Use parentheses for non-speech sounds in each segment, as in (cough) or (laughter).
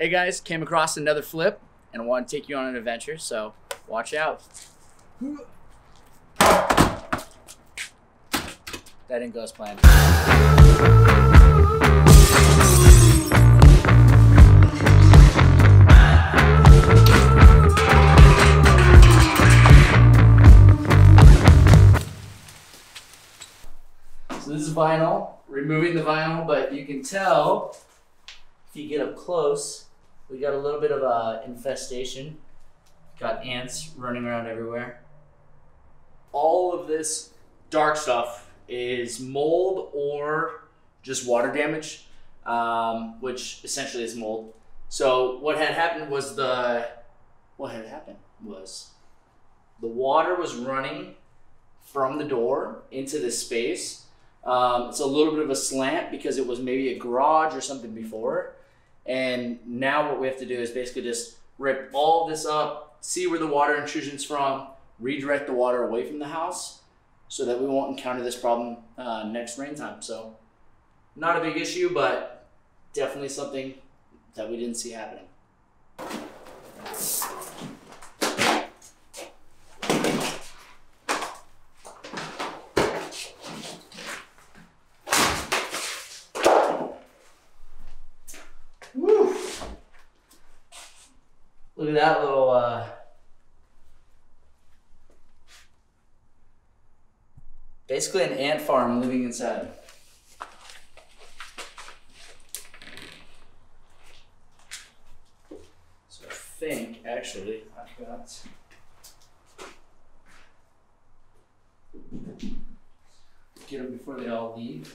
Hey guys, came across another flip and I want to take you on an adventure, so watch out. That didn't go as planned. So this is vinyl, removing the vinyl, but you can tell if you get up close, we got a little bit of a infestation. Got ants running around everywhere. All of this dark stuff is mold or just water damage, um, which essentially is mold. So what had happened was the what had happened was the water was running from the door into this space. Um, it's a little bit of a slant because it was maybe a garage or something before. And now what we have to do is basically just rip all this up, see where the water intrusion's from, redirect the water away from the house so that we won't encounter this problem uh, next rain time. So not a big issue, but definitely something that we didn't see happening. Look at that little uh basically an ant farm living inside. So I think actually I've got get them before they all leave.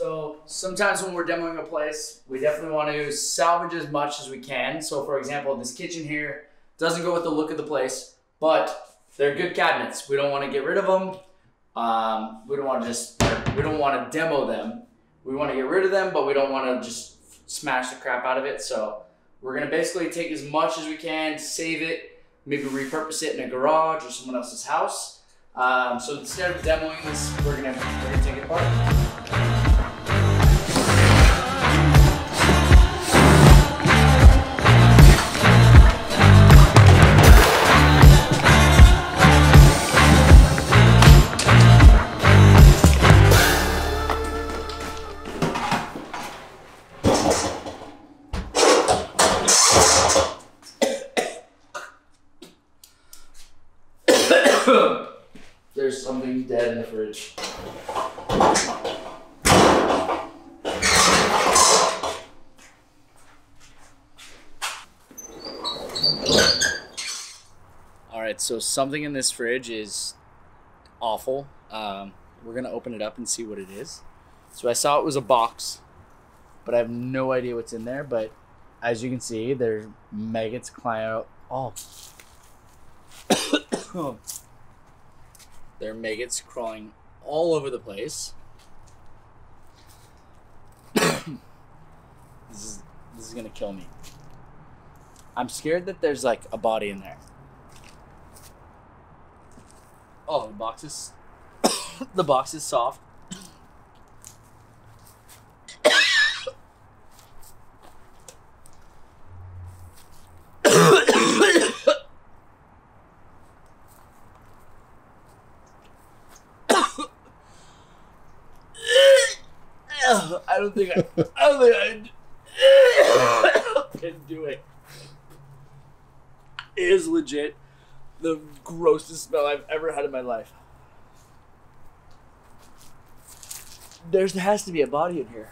So sometimes when we're demoing a place, we definitely want to salvage as much as we can. So for example, this kitchen here doesn't go with the look of the place, but they're good cabinets. We don't want to get rid of them. Um, we don't want to just, we don't want to demo them. We want to get rid of them, but we don't want to just smash the crap out of it. So we're going to basically take as much as we can, save it, maybe repurpose it in a garage or someone else's house. Um, so instead of demoing this, we're gonna we're gonna take it apart. There's something dead in the fridge. All right, so something in this fridge is awful. Um, we're gonna open it up and see what it is. So I saw it was a box, but I have no idea what's in there. But as you can see, there's maggots climbing out. Oh. (coughs) There are maggots crawling all over the place. (coughs) this is this is gonna kill me. I'm scared that there's like a body in there. Oh, the box is (coughs) the box is soft. I don't think I. I don't think I (coughs) can do it. It is legit the grossest smell I've ever had in my life. There has to be a body in here.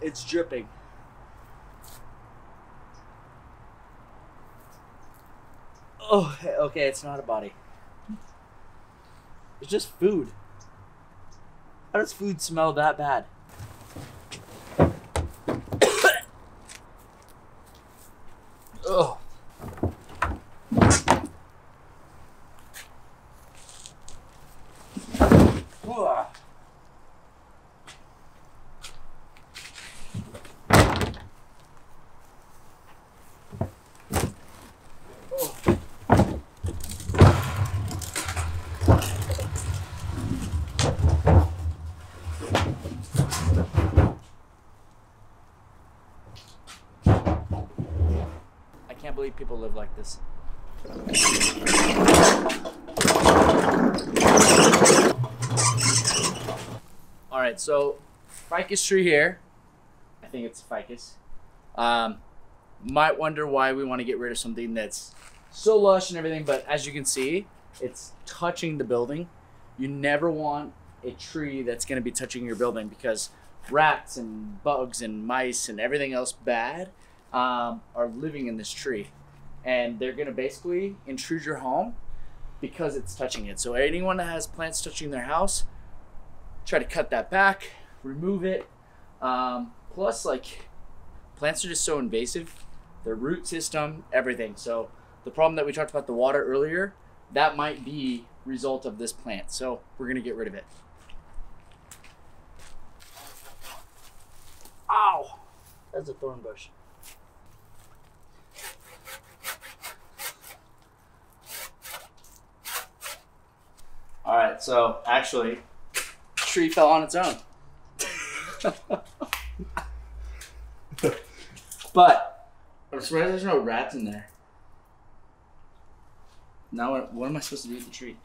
It's dripping. Oh, okay, it's not a body. It's just food. How does food smell that bad? oh. Believe people live like this. All right, so ficus tree here. I think it's ficus. Um, might wonder why we want to get rid of something that's so lush and everything, but as you can see, it's touching the building. You never want a tree that's going to be touching your building because rats and bugs and mice and everything else bad um, are living in this tree. And they're to basically intrude your home because it's touching it. So, anyone that has plants touching their house, try to cut that back, remove it. Um, plus, like, plants are just so invasive, their root system, everything. So, the problem that we talked about the water earlier, that might be result of this plant. So, we're to get rid of it. Ow! That's a thorn bush. All right, so actually, tree fell on its own. but I'm surprised there's no rats in there. Now what, what am I supposed to do with the tree?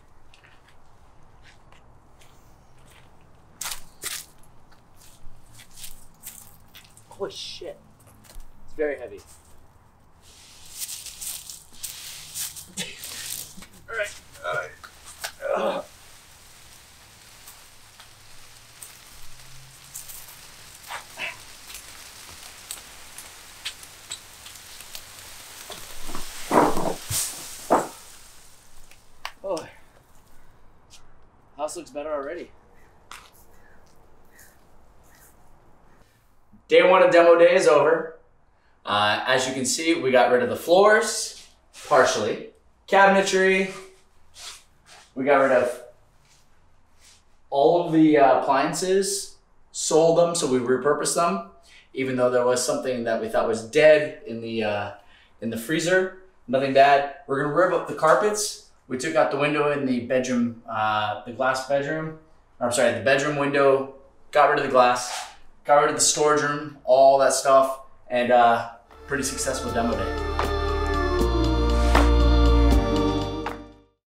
Holy shit. It's very heavy. (laughs) Alright. Alright. Ugh. Oh. House looks better already. Day one of demo day is over. Uh, as you can see, we got rid of the floors, partially. Cabinetry. We got rid of all of the uh, appliances, sold them, so we repurposed them. Even though there was something that we thought was dead in the uh, in the freezer, nothing bad. We're gonna rip up the carpets. We took out the window in the bedroom, uh, the glass bedroom. I'm sorry, the bedroom window. Got rid of the glass got rid of the storage room, all that stuff, and uh, pretty successful demo day.